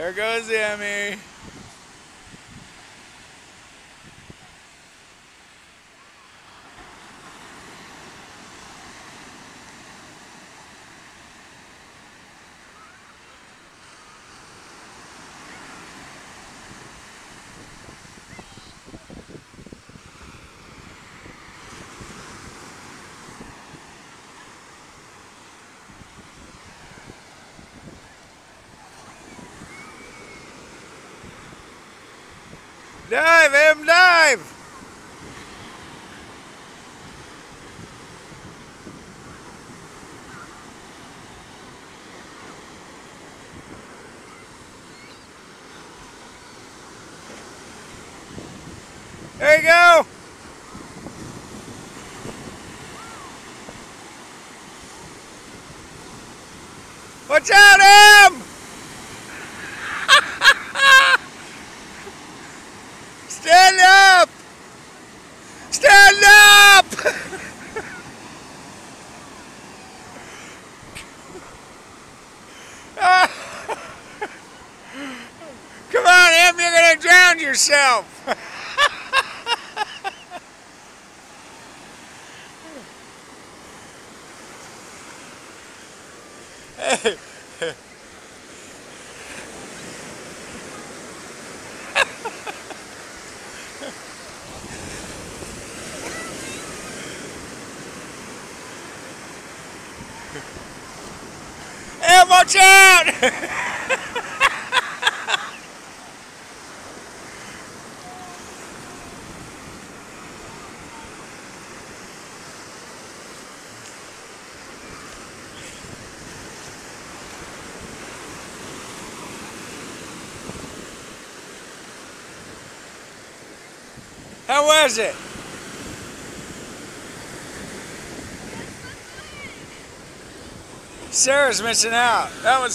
There goes Emmy. Dive, Em, dive! There you go! Watch out, yourself. hey. Watch out! How was it? Sarah's missing out. That was